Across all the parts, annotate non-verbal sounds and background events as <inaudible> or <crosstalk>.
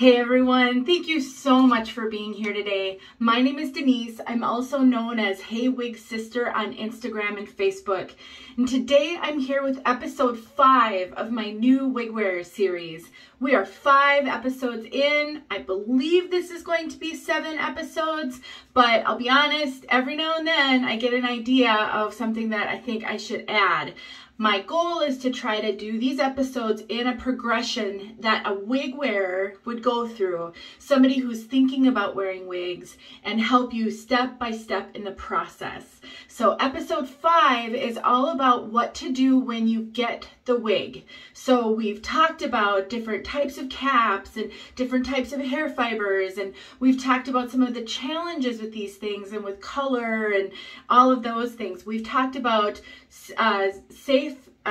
Hey everyone, thank you so much for being here today. My name is Denise. I'm also known as Hey Wig Sister on Instagram and Facebook. And today I'm here with episode five of my new wig wearer series. We are five episodes in. I believe this is going to be seven episodes, but I'll be honest, every now and then I get an idea of something that I think I should add. My goal is to try to do these episodes in a progression that a wig wearer would go through, somebody who's thinking about wearing wigs, and help you step by step in the process. So, episode five is all about what to do when you get the wig. So, we've talked about different types of caps and different types of hair fibers, and we've talked about some of the challenges with these things and with color and all of those things. We've talked about uh, safe uh,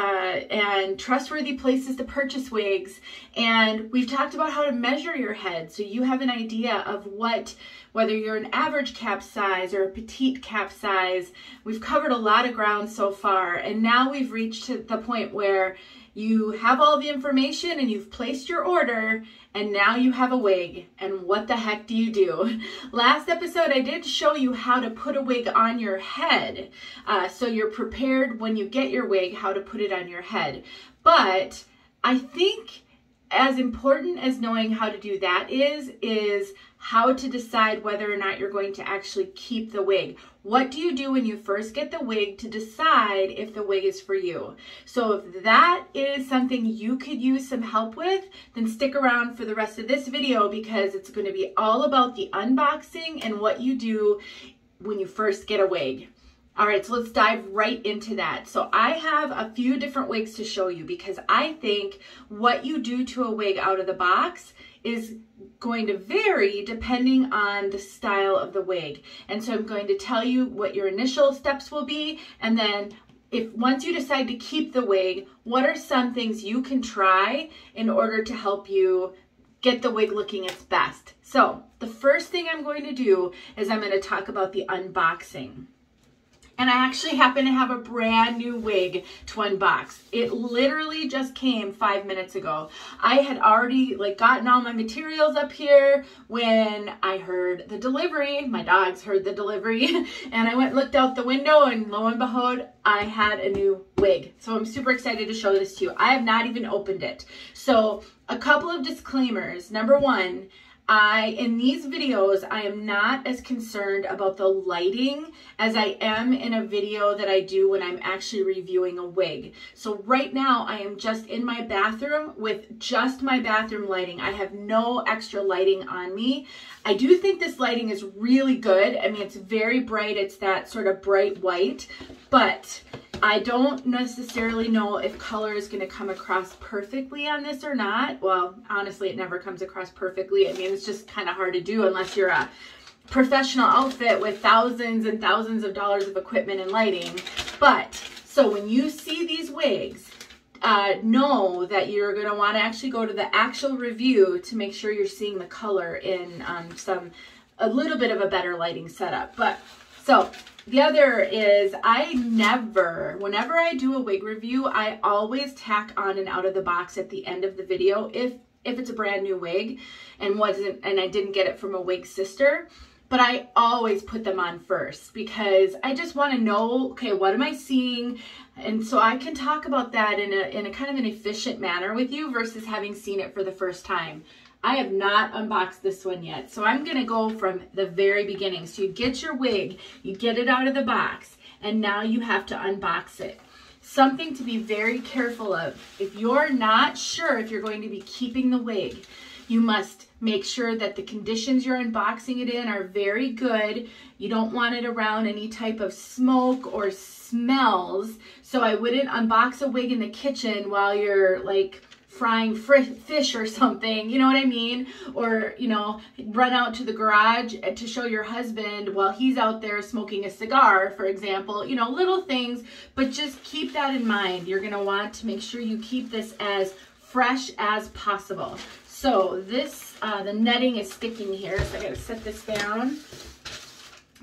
and trustworthy places to purchase wigs. And we've talked about how to measure your head so you have an idea of what, whether you're an average cap size or a petite cap size. We've covered a lot of ground so far. And now we've reached the point where you have all the information and you've placed your order and now you have a wig and what the heck do you do <laughs> last episode i did show you how to put a wig on your head uh, so you're prepared when you get your wig how to put it on your head but i think as important as knowing how to do that is is how to decide whether or not you're going to actually keep the wig. What do you do when you first get the wig to decide if the wig is for you? So if that is something you could use some help with, then stick around for the rest of this video because it's going to be all about the unboxing and what you do when you first get a wig. All right, so let's dive right into that. So I have a few different wigs to show you because I think what you do to a wig out of the box is going to vary depending on the style of the wig. And so I'm going to tell you what your initial steps will be and then if once you decide to keep the wig, what are some things you can try in order to help you get the wig looking its best? So the first thing I'm going to do is I'm going to talk about the unboxing and I actually happen to have a brand new wig to unbox. It literally just came five minutes ago. I had already like gotten all my materials up here when I heard the delivery. My dogs heard the delivery <laughs> and I went looked out the window and lo and behold, I had a new wig. So I'm super excited to show this to you. I have not even opened it. So a couple of disclaimers. Number one, I, in these videos, I am not as concerned about the lighting as I am in a video that I do when I'm actually reviewing a wig. So right now I am just in my bathroom with just my bathroom lighting. I have no extra lighting on me. I do think this lighting is really good. I mean, it's very bright. It's that sort of bright white, but I don't necessarily know if color is going to come across perfectly on this or not. Well, honestly, it never comes across perfectly. I mean, it's just kind of hard to do unless you're a professional outfit with thousands and thousands of dollars of equipment and lighting. But, so when you see these wigs, uh, know that you're going to want to actually go to the actual review to make sure you're seeing the color in um, some, a little bit of a better lighting setup. But, so the other is I never, whenever I do a wig review, I always tack on an out of the box at the end of the video if if it's a brand new wig and wasn't and I didn't get it from a wig sister. But I always put them on first because I just want to know, okay, what am I seeing? And so I can talk about that in a in a kind of an efficient manner with you versus having seen it for the first time. I have not unboxed this one yet. So I'm gonna go from the very beginning. So you get your wig, you get it out of the box, and now you have to unbox it. Something to be very careful of. If you're not sure if you're going to be keeping the wig, you must make sure that the conditions you're unboxing it in are very good. You don't want it around any type of smoke or smells. So I wouldn't unbox a wig in the kitchen while you're like frying fish or something, you know what I mean? Or, you know, run out to the garage to show your husband while he's out there smoking a cigar, for example, you know, little things, but just keep that in mind. You're going to want to make sure you keep this as fresh as possible. So this, uh, the netting is sticking here, so I got to set this down.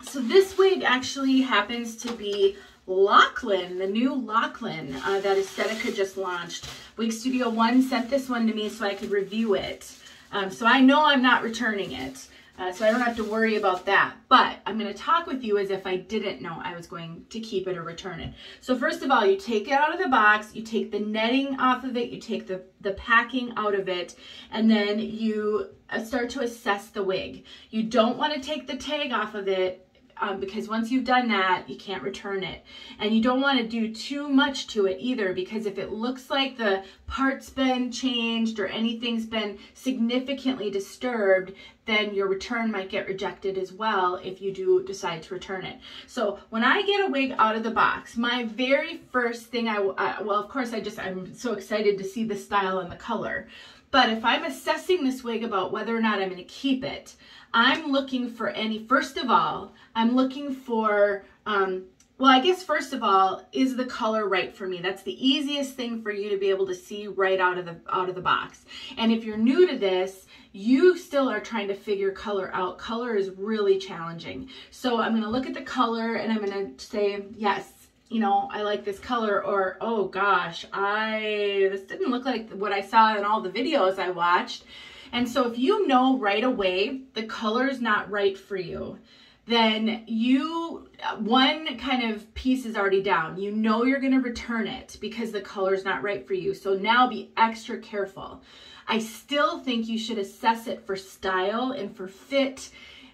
So this wig actually happens to be Lachlan, the new Lachlan uh, that Estetica just launched. Wig Studio One sent this one to me so I could review it. Um, so I know I'm not returning it. Uh, so I don't have to worry about that. But I'm going to talk with you as if I didn't know I was going to keep it or return it. So first of all, you take it out of the box, you take the netting off of it, you take the, the packing out of it, and then you uh, start to assess the wig. You don't want to take the tag off of it um, because once you've done that, you can't return it. And you don't want to do too much to it either because if it looks like the part's been changed or anything's been significantly disturbed, then your return might get rejected as well if you do decide to return it. So when I get a wig out of the box, my very first thing I, well, of course, I just, I'm so excited to see the style and the color. But if I'm assessing this wig about whether or not I'm going to keep it, I'm looking for any, first of all, I'm looking for, um, well, I guess first of all, is the color right for me? That's the easiest thing for you to be able to see right out of the out of the box. And if you're new to this, you still are trying to figure color out. Color is really challenging. So I'm going to look at the color and I'm going to say, yes, you know, I like this color or, oh gosh, I, this didn't look like what I saw in all the videos I watched. And so if you know right away the color is not right for you, then you, one kind of piece is already down. You know you're going to return it because the color is not right for you. So now be extra careful. I still think you should assess it for style and for fit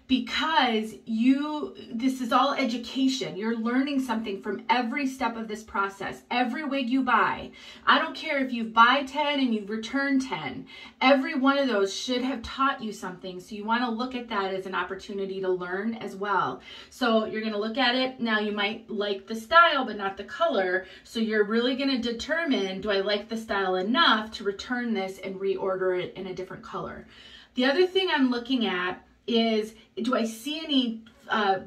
because you this is all education. You're learning something from every step of this process every wig you buy. I don't care if you buy 10 and you return 10 every one of those should have taught you something. So you want to look at that as an opportunity to learn as well. So you're going to look at it. Now you might like the style but not the color. So you're really going to determine do i like the style enough to return this and reorder it in a different color? The other thing i'm looking at is do I see any uh,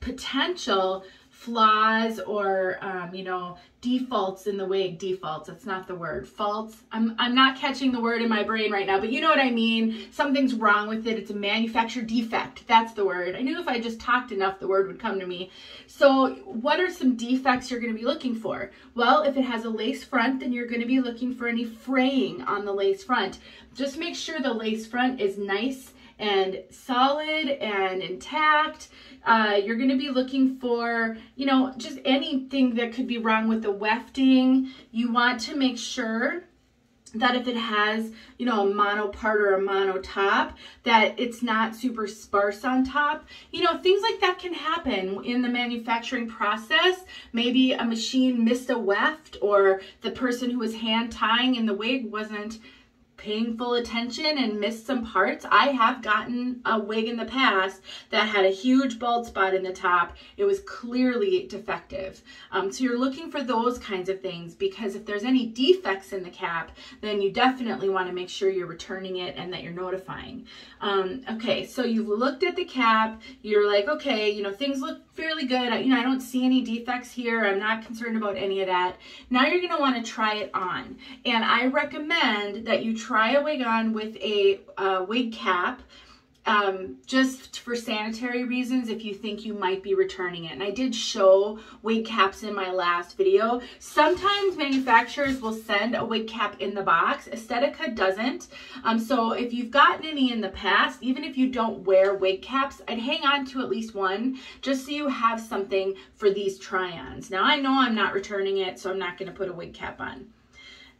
potential flaws or um, you know defaults in the wig defaults? That's not the word. Faults? I'm, I'm not catching the word in my brain right now but you know what I mean. Something's wrong with it. It's a manufactured defect. That's the word. I knew if I just talked enough the word would come to me. So what are some defects you're going to be looking for? Well if it has a lace front then you're going to be looking for any fraying on the lace front. Just make sure the lace front is nice and solid and intact. Uh, you're going to be looking for, you know, just anything that could be wrong with the wefting. You want to make sure that if it has, you know, a mono part or a mono top, that it's not super sparse on top. You know, things like that can happen in the manufacturing process. Maybe a machine missed a weft or the person who was hand tying in the wig wasn't paying full attention and missed some parts. I have gotten a wig in the past that had a huge bald spot in the top. It was clearly defective. Um, so you're looking for those kinds of things because if there's any defects in the cap, then you definitely want to make sure you're returning it and that you're notifying. Um, okay, so you've looked at the cap. You're like, okay, you know, things look fairly good. You know, I don't see any defects here. I'm not concerned about any of that. Now you're going to want to try it on. And I recommend that you try a wig on with a wig cap um, just for sanitary reasons if you think you might be returning it. And I did show wig caps in my last video. Sometimes manufacturers will send a wig cap in the box. Estetica doesn't. Um, so if you've gotten any in the past, even if you don't wear wig caps, I'd hang on to at least one just so you have something for these try-ons. Now I know I'm not returning it, so I'm not going to put a wig cap on.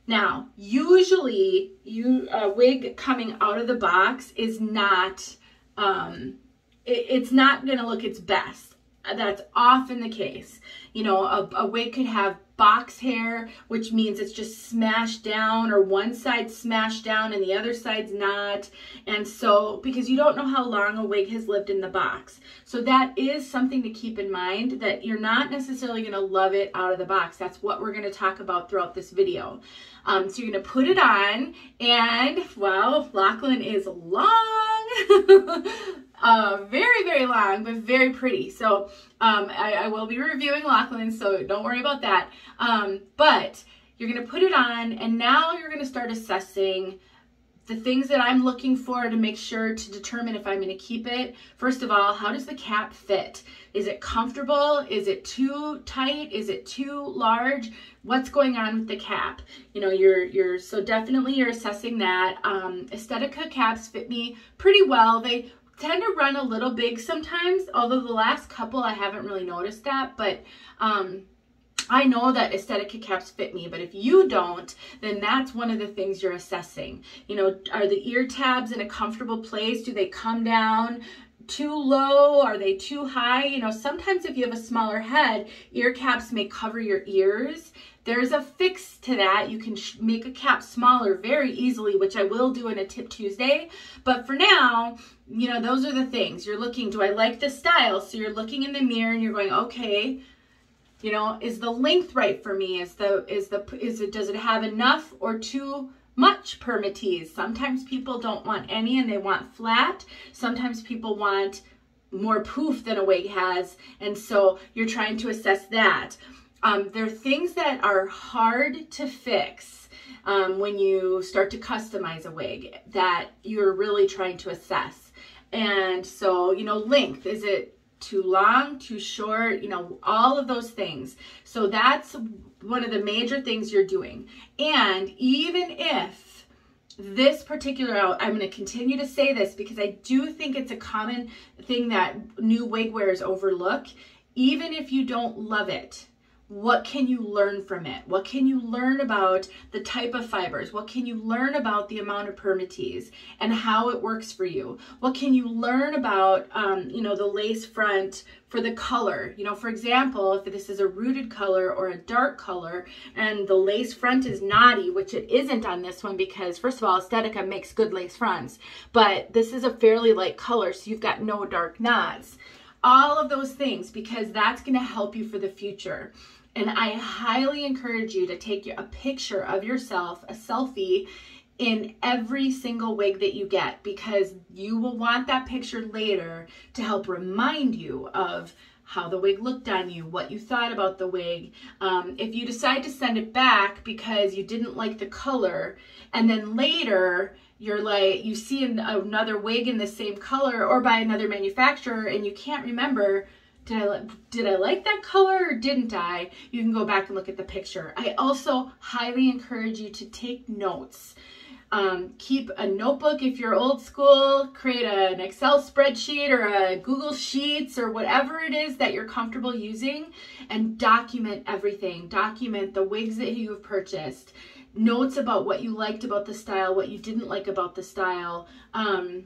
Now, usually you a wig coming out of the box is not um, it, it's not going to look its best. That's often the case. You know, a, a wig could have box hair, which means it's just smashed down or one side smashed down and the other side's not. And so, because you don't know how long a wig has lived in the box. So that is something to keep in mind that you're not necessarily going to love it out of the box. That's what we're going to talk about throughout this video. Um, so you're to put it on and, well, Lachlan is long. <laughs> uh, very, very long, but very pretty. So um, I, I, will be reviewing Lachlan, so don't worry about that. Um, but you're going to put it on, and now you're going to start assessing the things that I'm looking for to make sure to determine if I'm going to keep it. First of all, how does the cap fit? Is it comfortable? Is it too tight? Is it too large? What's going on with the cap? You know, you're you're so definitely you're assessing that. Um, Estetica caps fit me pretty well. They tend to run a little big sometimes, although the last couple I haven't really noticed that, but um, I know that aesthetic caps fit me, but if you don't, then that's one of the things you're assessing. You know, are the ear tabs in a comfortable place? Do they come down? too low? Are they too high? You know, sometimes if you have a smaller head, ear caps may cover your ears. There's a fix to that. You can make a cap smaller very easily, which I will do in a Tip Tuesday. But for now, you know, those are the things. You're looking, do I like the style? So you're looking in the mirror and you're going, okay, you know, is the length right for me? Is the is the is it does it have enough or too much permatease? Sometimes people don't want any and they want flat. Sometimes people want more poof than a wig has, and so you're trying to assess that. Um, there are things that are hard to fix um, when you start to customize a wig that you're really trying to assess. And so, you know, length, is it too long, too short, you know, all of those things. So that's one of the major things you're doing. And even if this particular I'm going to continue to say this because I do think it's a common thing that new wig wearers overlook. Even if you don't love it, what can you learn from it? What can you learn about the type of fibers? What can you learn about the amount of permatease and how it works for you? What can you learn about, um, you know, the lace front for the color? You know, for example, if this is a rooted color or a dark color and the lace front is knotty, which it isn't on this one because first of all, Estetica makes good lace fronts, but this is a fairly light color, so you've got no dark knots all of those things because that's going to help you for the future. And I highly encourage you to take a picture of yourself, a selfie, in every single wig that you get because you will want that picture later to help remind you of how the wig looked on you, what you thought about the wig. Um, if you decide to send it back because you didn't like the color, and then later you're like, you see another wig in the same color or by another manufacturer and you can't remember did I, did I like that color or didn't I? You can go back and look at the picture. I also highly encourage you to take notes. Um, keep a notebook if you're old school, create an Excel spreadsheet or a Google Sheets or whatever it is that you're comfortable using and document everything. Document the wigs that you have purchased, notes about what you liked about the style, what you didn't like about the style, um,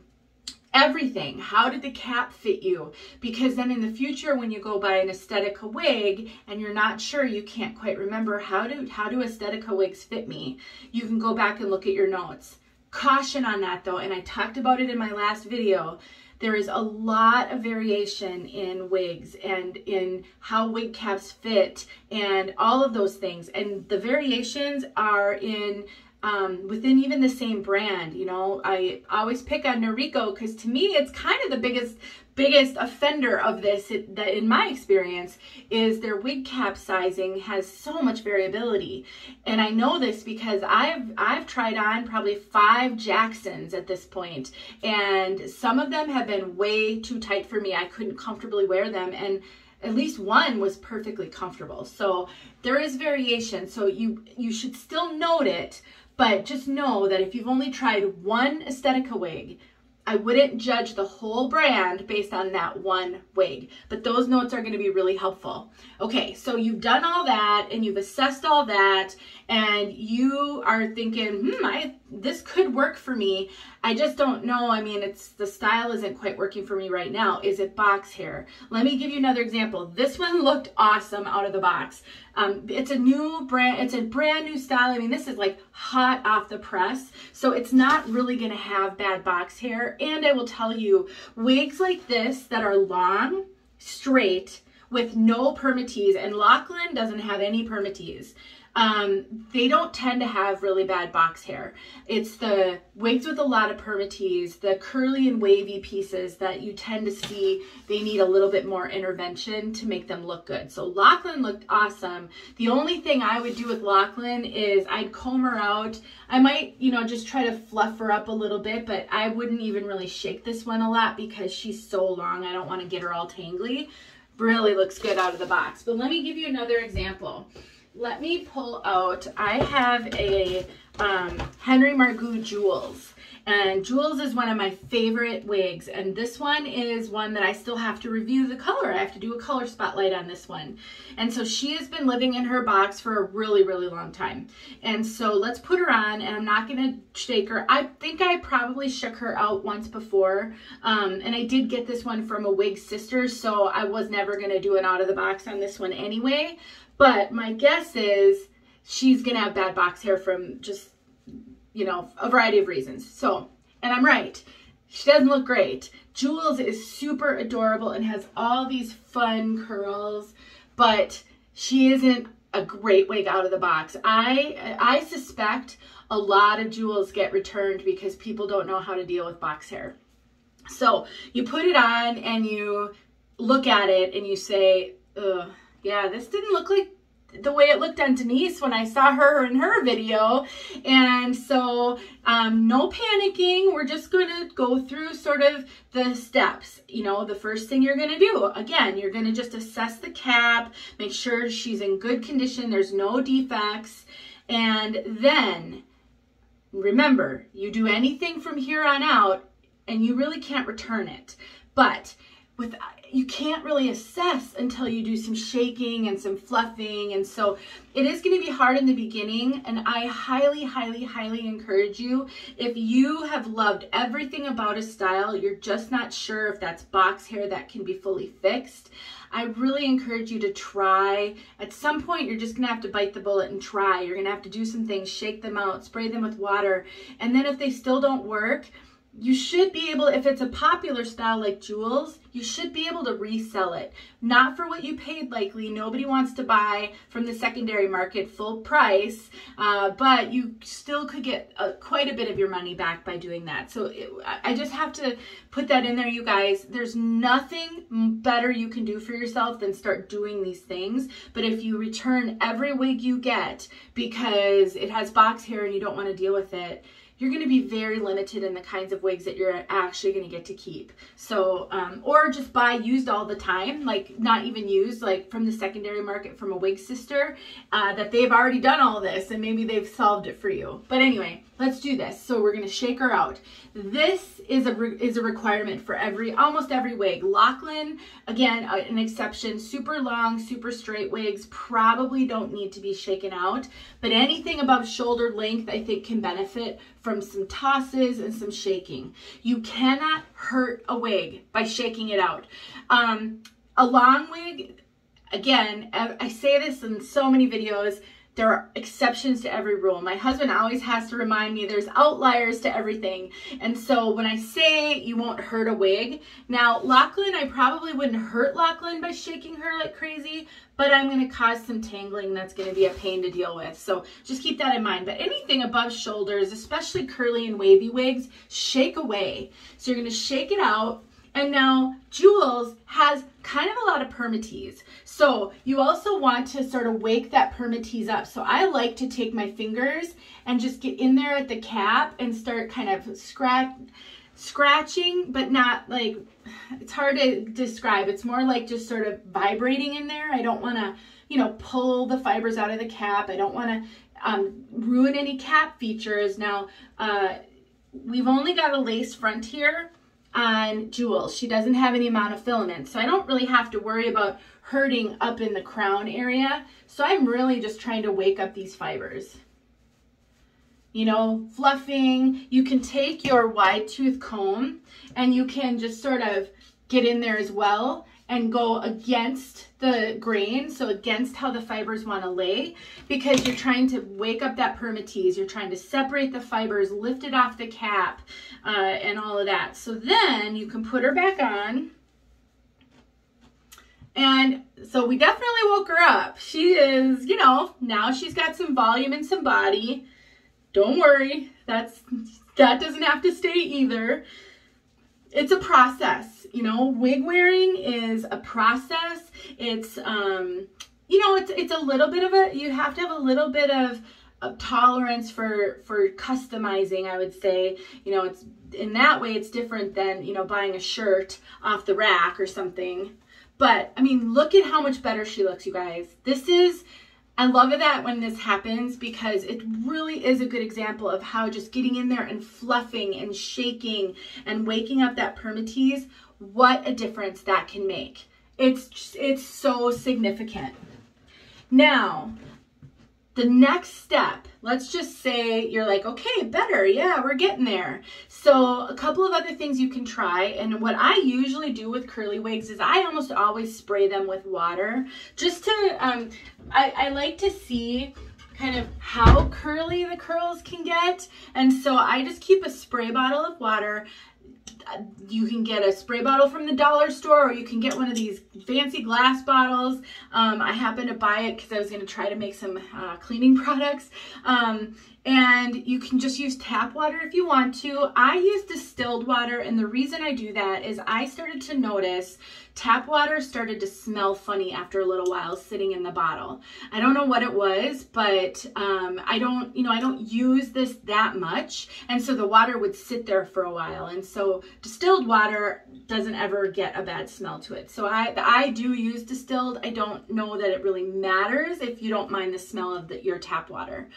everything. How did the cap fit you? Because then in the future, when you go buy an Estetica wig and you're not sure, you can't quite remember how do, how do Estetica wigs fit me? You can go back and look at your notes. Caution on that though, and I talked about it in my last video. There is a lot of variation in wigs and in how wig caps fit and all of those things. And the variations are in um, within even the same brand. You know, I always pick on Noriko because to me, it's kind of the biggest biggest offender of this it, that in my experience is their wig cap sizing has so much variability. And i know this because i've i've tried on probably five jacksons at this point and some of them have been way too tight for me. I couldn't comfortably wear them and at least one was perfectly comfortable. So there is variation. So you you should still note it but just know that if you've only tried one Estetica wig, I wouldn't judge the whole brand based on that one wig, but those notes are going to be really helpful. Okay, so you've done all that and you've assessed all that and you are thinking, hmm, I, this could work for me. I just don't know. I mean, it's the style isn't quite working for me right now. Is it box hair? Let me give you another example. This one looked awesome out of the box. Um, it's a new brand, it's a brand new style. I mean, this is like hot off the press. So it's not really gonna have bad box hair. And I will tell you, wigs like this that are long, straight, with no permatease, and Lachlan doesn't have any permatease. Um, they don't tend to have really bad box hair. It's the wigs with a lot of permatease, the curly and wavy pieces that you tend to see they need a little bit more intervention to make them look good. So Lachlan looked awesome. The only thing I would do with Lachlan is I'd comb her out. I might, you know, just try to fluff her up a little bit, but I wouldn't even really shake this one a lot because she's so long. I don't want to get her all tangly. Really looks good out of the box. But let me give you another example let me pull out, I have a um, Henry Margu Jewels. And Jewels is one of my favorite wigs. And this one is one that I still have to review the color. I have to do a color spotlight on this one. And so she has been living in her box for a really, really long time. And so let's put her on and I'm not to shake her. I think I probably shook her out once before. Um, and I did get this one from a wig sister. So I was never to do an out of the box on this one anyway. But my guess is she's going to have bad box hair from just, you know, a variety of reasons. So, and I'm right. She doesn't look great. Jules is super adorable and has all these fun curls, but she isn't a great wig out of the box. I I suspect a lot of jewels get returned because people don't know how to deal with box hair. So you put it on and you look at it and you say, Ugh, yeah, this didn't look like the way it looked on Denise when I saw her in her video. And so um, no panicking. We're just going to go through sort of the steps. You know, the first thing you're going to do, again, you're going to just assess the cap, make sure she's in good condition, there's no defects. And then remember, you do anything from here on out and you really can't return it. But with uh, you can't really assess until you do some shaking and some fluffing and so it is going to be hard in the beginning and I highly highly highly encourage you if you have loved everything about a style you're just not sure if that's box hair that can be fully fixed I really encourage you to try. At some point, you're just going to have to bite the bullet and try. You're going to have to do some things, shake them out, spray them with water. And then if they still don't work, you should be able, if it's a popular style like jewels, you should be able to resell it. Not for what you paid likely. Nobody wants to buy from the secondary market full price, uh, but you still could get a, quite a bit of your money back by doing that. So it, I just have to put that in there, you guys. There's nothing better you can do for yourself than start doing these things. But if you return every wig you get because it has box hair and you don't want to deal with it, you're going to be very limited in the kinds of wigs that you're actually going to get to keep. So, um, or just buy used all the time, like not even used, like from the secondary market from a wig sister, uh, that they've already done all this and maybe they've solved it for you. But anyway, let's do this. So we're going to shake her out. This is a, is a requirement for every, almost every wig. Lachlan, again, an exception, super long, super straight wigs probably don't need to be shaken out, but anything above shoulder length I think can benefit from some tosses and some shaking. You cannot hurt a wig by shaking it out. Um, a long wig, again, I say this in so many videos, there are exceptions to every rule. My husband always has to remind me there's outliers to everything. And so when I say you won't hurt a wig, now Lachlan, I probably wouldn't hurt Lachlan by shaking her like crazy, but I'm to cause some tangling that's to be a pain to deal with. So just keep that in mind. But anything above shoulders, especially curly and wavy wigs, shake away. So you're to shake it out and now Jewels has kind of a lot of permatease. So you also want to sort of wake that permatease up. So I like to take my fingers and just get in there at the cap and start kind of scratch, scratching, but not like, it's hard to describe. It's more like just sort of vibrating in there. I don't want to, you know, pull the fibers out of the cap. I don't want to um, ruin any cap features. Now, uh, we've only got a lace front here on Jewels. She doesn't have any monofilament, so I don't really have to worry about hurting up in the crown area. So I'm really just trying to wake up these fibers. You know, fluffing. You can take your wide tooth comb and you can just sort of get in there as well and go against the grain, so against how the fibers want to lay, because you're trying to wake up that permatease. You're trying to separate the fibers, lift it off the cap, uh, and all of that. So then you can put her back on, And so we definitely woke her up. She is, you know, now she's got some volume and some body. Don't worry, that's that doesn't have to stay either. It's a process, you know. Wig wearing is a process. It's um, you know, it's it's a little bit of a you have to have a little bit of, of tolerance for for customizing, I would say. You know, it's in that way it's different than, you know, buying a shirt off the rack or something. But I mean, look at how much better she looks, you guys. This is I love that when this happens because it really is a good example of how just getting in there and fluffing and shaking and waking up that permatease, what a difference that can make. It's it's so significant. Now, the next step, let's just say you're like, okay, better. Yeah, we're getting there. So a couple of other things you can try. And what I usually do with curly wigs is I almost always spray them with water just to, um, I, I like to see kind of how curly the curls can get. And so I just keep a spray bottle of water you can get a spray bottle from the dollar store or you can get one of these fancy glass bottles. Um, I happened to buy it because I was going to try to make some uh, cleaning <laughs> products. Um, and you can just use tap water if you want to. I use distilled water and the reason I do that is I started to notice tap water started to smell funny after a little while sitting in the bottle. I don't know what it was, but um, I don't, you know, I don't use this that much. And so the water would sit there for a while. And so distilled water doesn't ever get a bad smell to it. So I, I do use distilled. I don't know that it really matters if you don't mind the smell of the, your tap water.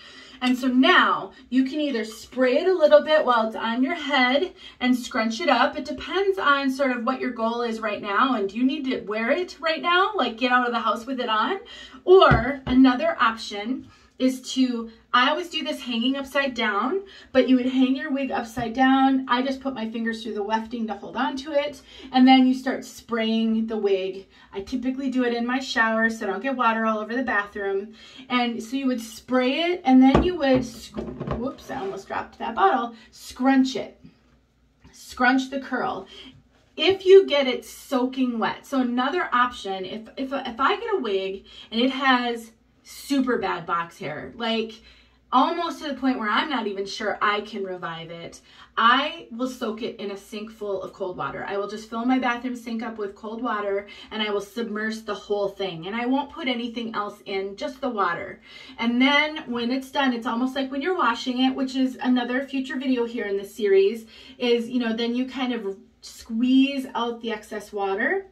And so now you can either spray it a little bit while it's on your head and scrunch it up. It depends on sort of what your goal is right now and do you need to wear it right now, like get out of the house with it on? Or another option is to, I always do this hanging upside down, but you would hang your wig upside down. I just put my fingers through the wefting to hold on to it. And then you start spraying the wig. I typically do it in my shower so I don't get water all over the bathroom. And so you would spray it and then you would, whoops, I almost dropped that bottle, scrunch it scrunch the curl if you get it soaking wet. So another option, if, if, if I get a wig and it has super bad box hair, like almost to the point where I'm not even sure I can revive it, I will soak it in a sink full of cold water. I will just fill my bathroom sink up with cold water and I will submerge the whole thing. And I won't put anything else in, just the water. And then when it's done, it's almost like when you're washing it, which is another future video here in this series, is, you know, then you kind of squeeze out the excess water.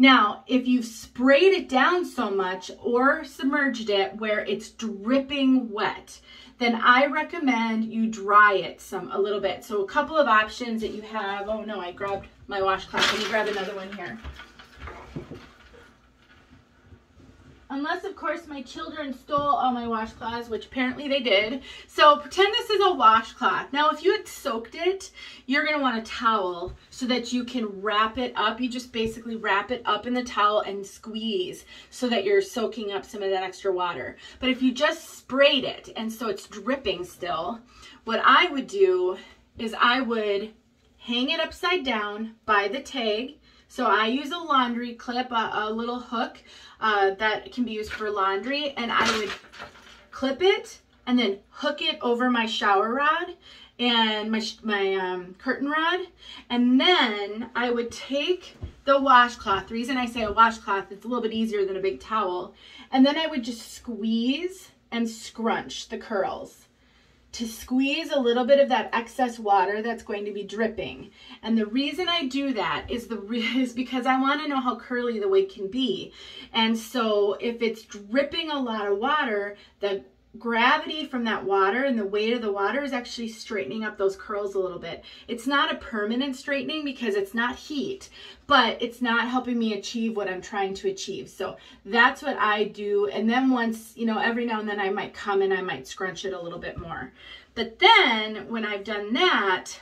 Now, if you've sprayed it down so much or submerged it where it's dripping wet, then I recommend you dry it some a little bit. So a couple of options that you have. Oh no, I grabbed my washcloth. Let me grab another one here. Unless, of course, my children stole all my washcloths, which apparently they did. So pretend this is a washcloth. Now, if you had soaked it, you're going to want a towel so that you can wrap it up. You just basically wrap it up in the towel and squeeze so that you're soaking up some of that extra water. But if you just sprayed it and so it's dripping still, what I would do is I would hang it upside down by the tag so I use a laundry clip, a, a little hook uh, that can be used for laundry, and I would clip it and then hook it over my shower rod and my, my um, curtain rod. And then I would take the washcloth. The reason I say a washcloth, it's a little bit easier than a big towel. And then I would just squeeze and scrunch the curls to squeeze a little bit of that excess water that's going to be dripping. And the reason I do that is the <laughs> is because I want to know how curly the wig can be. And so if it's dripping a lot of water, the gravity from that water and the weight of the water is actually straightening up those curls a little bit. It's not a permanent straightening because it's not heat, but it's not helping me achieve what I'm trying to achieve. So that's what I do. And then once, you know, every now and then I might come and I might scrunch it a little bit more. But then when I've done that,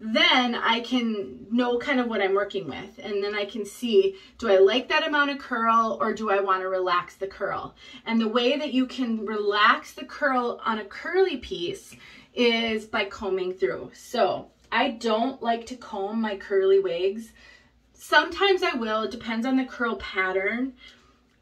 then I can know kind of what I'm working with. And then I can see, do I like that amount of curl or do I want to relax the curl? And the way that you can relax the curl on a curly piece is by combing through. So I don't like to comb my curly wigs sometimes I will, it depends on the curl pattern.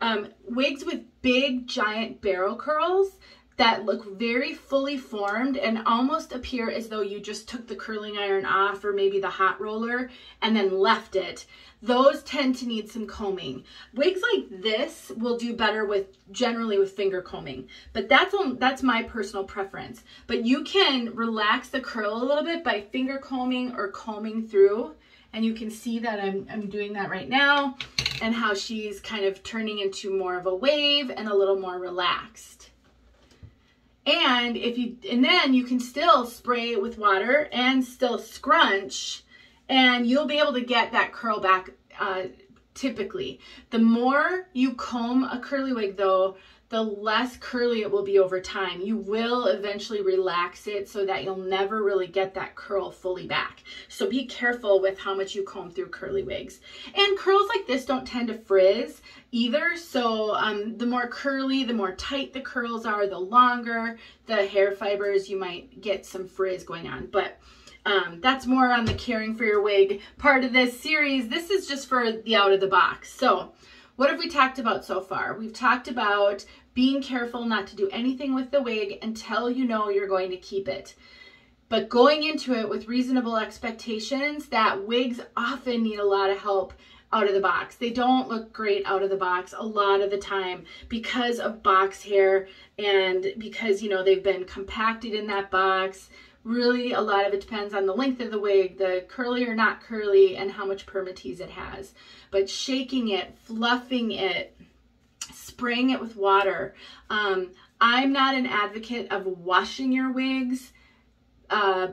Um, wigs with big giant barrel curls, that look very fully formed and almost appear as though you just took the curling iron off or maybe the hot roller and then left it. Those tend to need some combing. Wigs like this will do better with generally with finger combing, but that's on, that's my personal preference. But you can relax the curl a little bit by finger combing or combing through and you can see that I'm, I'm doing that right now and how she's kind of turning into more of a wave and a little more relaxed. And if you, and then you can still spray it with water and still scrunch and you'll be able to get that curl back uh, typically. The more you comb a curly wig though, the less curly it will be over time. You will eventually relax it so that you'll never really get that curl fully back. So be careful with how much you comb through curly wigs. And curls like this don't tend to frizz either. So um, the more curly, the more tight the curls are, the longer the hair fibers, you might get some frizz going on. But um, that's more on the caring for your wig part of this series. This is just for the out of the box. So what have we talked about so far? We've talked about being careful not to do anything with the wig until you know you're going to keep it. But going into it with reasonable expectations that wigs often need a lot of help out of the box. They don't look great out of the box a lot of the time because of box hair and because, you know, they've been compacted in that box. Really, a lot of it depends on the length of the wig, the curly or not curly, and how much permatease it has. But shaking it, fluffing it, spraying it with water. Um, I'm not an advocate of washing your wigs uh,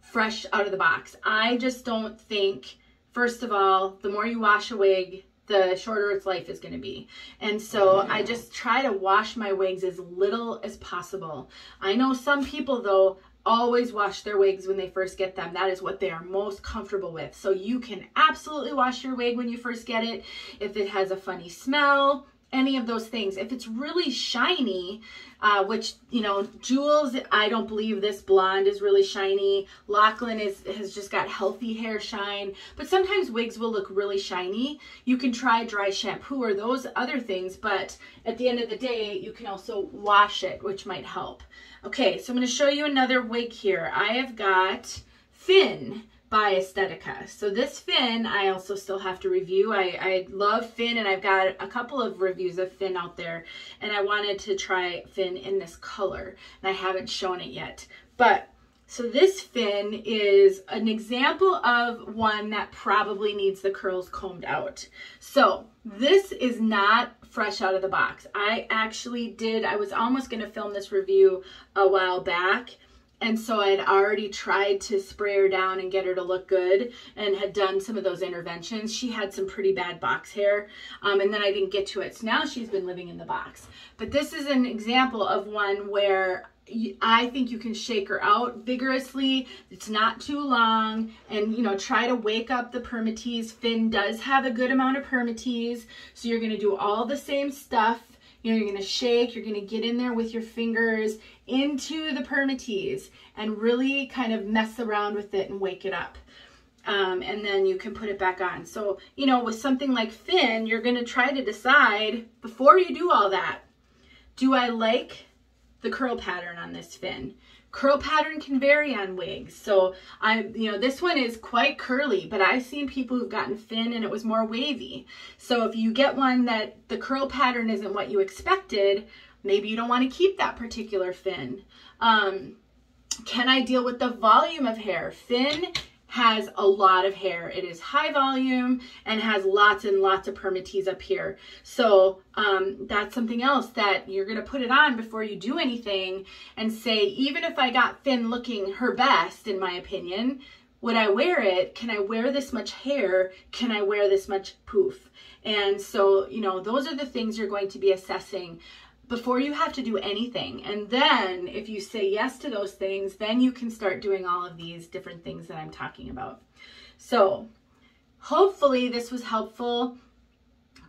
fresh out of the box. I just don't think, first of all, the more you wash a wig, the shorter its life is going to be. And so I just try to wash my wigs as little as possible. I know some people though always wash their wigs when they first get them. That is what they are most comfortable with. So you can absolutely wash your wig when you first get it. If it has a funny smell, any of those things. If it's really shiny, uh, which, you know, Jules, I don't believe this blonde is really shiny. Lachlan is, has just got healthy hair shine. But sometimes wigs will look really shiny. You can try dry shampoo or those other things. But at the end of the day, you can also wash it, which might help. Okay, so I'm going to show you another wig here. I have got Finn by Estetica. So this Finn, I also still have to review. I, I love Finn and I've got a couple of reviews of Finn out there and I wanted to try Finn in this color and I haven't shown it yet. But so this Finn is an example of one that probably needs the curls combed out. So this is not fresh out of the box. I actually did, I was almost to film this review a while back and so I had already tried to spray her down and get her to look good and had done some of those interventions. She had some pretty bad box hair um, and then I didn't get to it. So now she's been living in the box. But this is an example of one where I think you can shake her out vigorously. It's not too long and, you know, try to wake up the permatease. Finn does have a good amount of permatease. So you're going to do all the same stuff you know, you're to shake, you're to get in there with your fingers into the permatease and really kind of mess around with it and wake it up. Um, and then you can put it back on. So, you know, with something like Finn, you're to try to decide before you do all that, do I like the curl pattern on this Finn? Curl pattern can vary on wigs. So I, you know, this one is quite curly, but I've seen people who've gotten Finn and it was more wavy. So if you get one that the curl pattern isn't what you expected, maybe you don't want to keep that particular Finn. Um, can I deal with the volume of hair? Finn has a lot of hair. It is high volume and has lots and lots of permatease up here. So um, that's something else that you're going to put it on before you do anything and say, even if I got Finn looking her best, in my opinion, would I wear it? Can I wear this much hair? Can I wear this much poof? And so, you know, those are the things you're going to be assessing before you have to do anything. And then if you say yes to those things, then you can start doing all of these different things that I'm talking about. So hopefully this was helpful.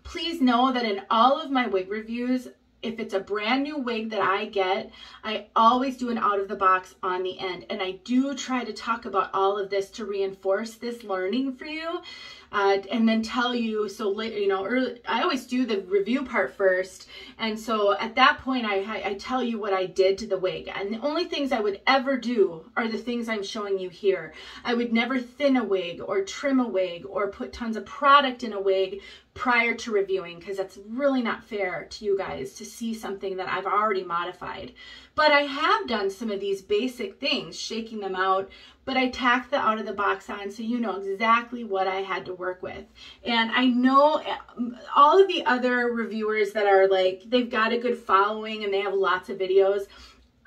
Please know that in all of my wig reviews, if it's a brand new wig that I get, I always do an out of the box on the end. And I do try to talk about all of this to reinforce this learning for you uh, and then tell you. So later, you know, early, I always do the review part first. And so at that point, I, I, I tell you what I did to the wig. And the only things I would ever do are the things I'm showing you here. I would never thin a wig or trim a wig or put tons of product in a wig prior to reviewing because that's really not fair to you guys to see something that I've already modified. But I have done some of these basic things, shaking them out, but I tacked the out of the box on so you know exactly what I had to work with. And I know um, all of the other reviewers that are like, they've got a good following and they have lots of videos.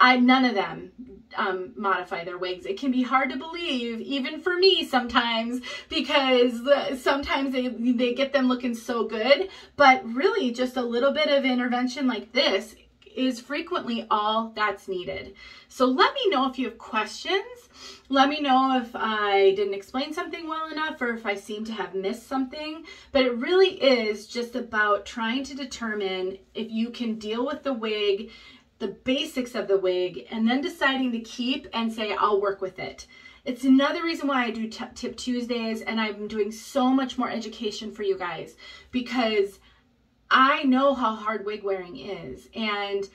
I none of them um, modify their wigs. It can be hard to believe, even for me sometimes, because sometimes they they get them looking so good. But really, just a little bit of intervention like this is frequently all that's needed. So let me know if you have questions. Let me know if I didn't explain something well enough or if I seem to have missed something. But it really is just about trying to determine if you can deal with the wig, the basics of the wig, and then deciding to keep and say, I'll work with it. It's another reason why I do Tip Tuesdays and I'm doing so much more education for you guys because I know how hard wig wearing is. And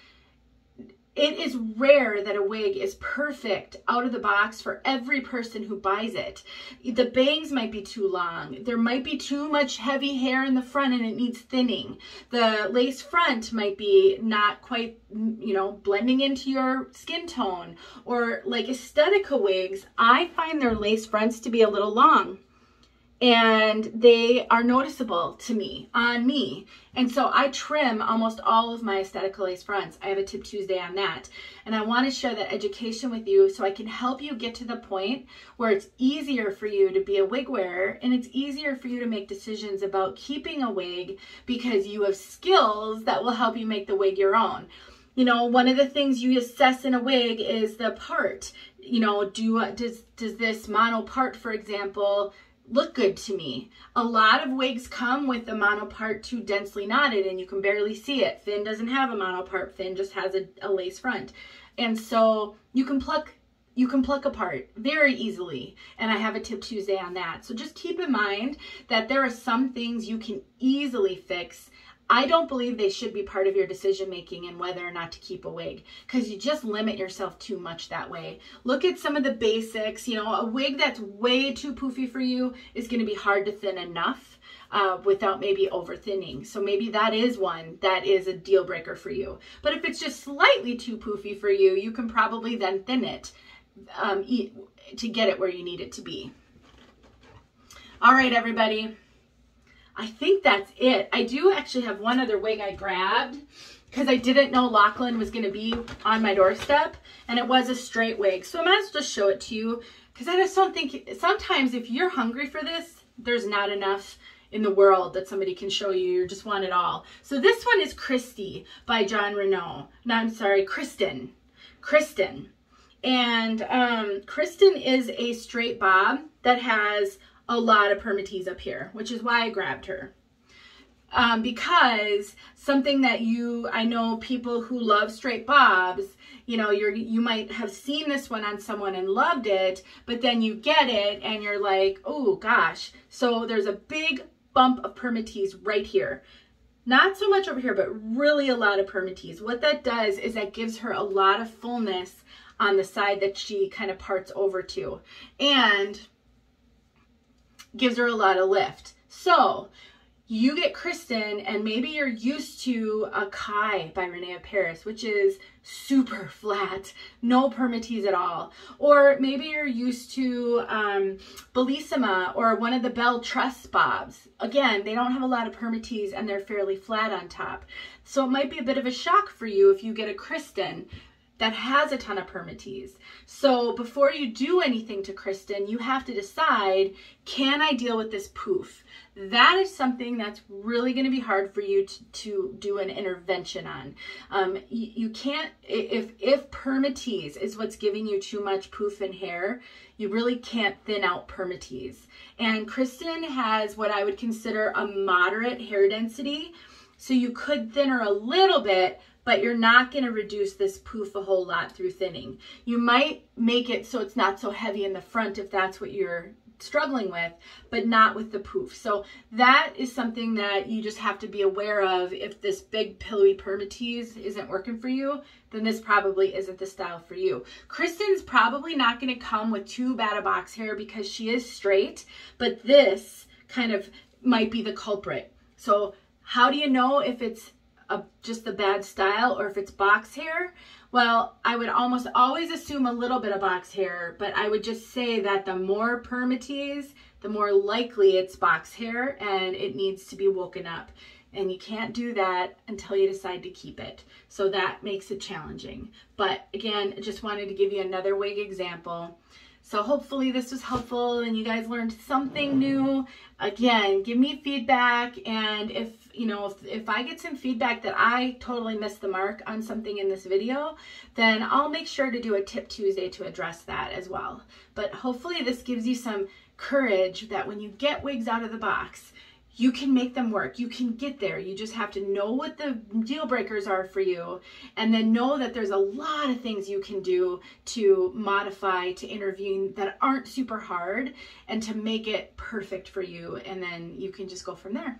it is rare that a wig is perfect out of the box for every person who buys it. The bangs might be too long. There might be too much heavy hair in the front and it needs thinning. The lace front might be not quite, you know, blending into your skin tone. Or like Aesthetica wigs, I find their lace fronts to be a little long and they are noticeable to me on me. And so i trim almost all of my aesthetic lace fronts. I have a tip tuesday on that. And i want to share that education with you so i can help you get to the point where it's easier for you to be a wig wearer and it's easier for you to make decisions about keeping a wig because you have skills that will help you make the wig your own. You know one of the things you assess in a wig is the part. You know do does does this mono part for example look good to me. A lot of wigs come with the mono part too densely knotted and you can barely see it. Finn doesn't have a mono part. Finn just has a, a lace front. And so you can pluck you can pluck apart very easily. And I have a tip Tuesday on that. So just keep in mind that there are some things you can easily fix I don't believe they should be part of your decision making and whether or not to keep a wig because you just limit yourself too much that way. Look at some of the basics. You know, a wig that's way too poofy for you is going to be hard to thin enough uh, without maybe over thinning. So maybe that is one that is a deal breaker for you. But if it's just slightly too poofy for you, you can probably then thin it um, to get it where you need it to be. All right, everybody. I think that's it. I do actually have one other wig I grabbed because I didn't know Lachlan was going to be on my doorstep and it was a straight wig. So I might as well just show it to you because I just don't think, sometimes if you're hungry for this, there's not enough in the world that somebody can show you. You just want it all. So this one is Christy by Jon Renau. No, I'm sorry, Kristen. Kristen. And um, Kristen is a straight bob that has a lot of permatease up here, which is why I grabbed her. Um, because something that you, I know people who love straight bobs, you know, you're, you might have seen this one on someone and loved it, but then you get it and you're like, oh gosh. So there's a big bump of permatease right here. Not so much over here, but really a lot of permatease. What that does is that gives her a lot of fullness on the side that she kind of parts over to. And gives her a lot of lift. So you get Kristen and maybe you're used to a Kai by Renee Paris, which is super <laughs> flat, no permatease at all. Or maybe you're used to um, Bellissima or one of the Belle Tress bobs. Again, they don't have a lot of permatease and they're fairly flat on top. So it might be a bit of a shock for you if you get a Kristen that has a ton of permatease. So before you do anything to Kristen, you have to decide, can I deal with this poof? That is something that's really going to be hard for you to, to do an intervention on. Um, you, you, can't, if, if permatease is what's giving you too much poof and hair, you really can't thin out permatease. And Kristen has what I would consider a moderate hair density So you could thinner a little bit, but you're not going to reduce this poof a whole lot through thinning. You might make it so it's not so heavy in the front if that's what you're struggling with, but not with the poof. So that is something that you just have to be aware of. If this big pillowy permatease isn't working for you, then this probably isn't the style for you. Kristen's probably not going to come with too bad a box hair because she is straight, but this kind of might be the culprit. So how do you know if it's just the bad style or if it's box hair? Well, I would almost always assume a little bit of box hair, but I would just say that the more permatease, the more likely it's box hair and it needs to be woken up. And you can't do that until you decide to keep it. So that makes it challenging. But again, I just wanted to give you another wig example. So hopefully this was helpful and you guys learned something new. Again, give me feedback and if, you know, if, if I get some feedback that I totally missed the mark on something in this video, then I'll make sure to do a Tip Tuesday to address that as well. But hopefully this gives you some courage that when you get wigs out of the box, you can make them work. You can get there. You just have to know what the deal breakers are for you and then know that there's a lot of things you can do to modify, to intervene that aren't super hard and to make it perfect for you. And then you can just go from there.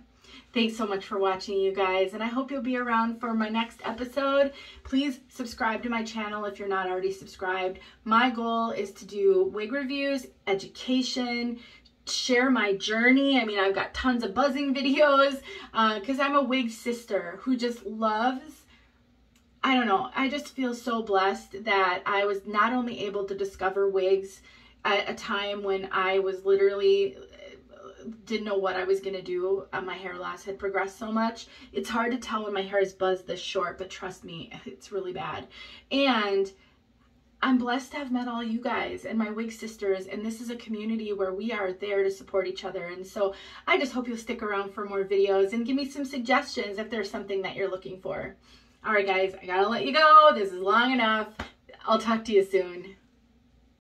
Thanks so much for watching, you guys, and I hope you'll be around for my next episode. Please subscribe to my channel if you're not already subscribed. My goal is to do wig reviews, education, share my journey. I mean, I've got tons of buzzing videos because uh, I'm a wig sister who just loves, I don't know, I just feel so blessed that I was not only able to discover wigs at a time when I was literally didn't know what I was to do. Uh, my hair loss had progressed so much. It's hard to tell when my hair is buzzed this short, but trust me, <laughs> it's really bad. And I'm blessed to have met all you guys and my wig sisters, and this is a community where we are there to support each other. And so I just hope you'll stick around for more videos and give me some suggestions if there's something that you're looking for. All right, guys, I gotta let you go. This is long enough. I'll talk to you soon.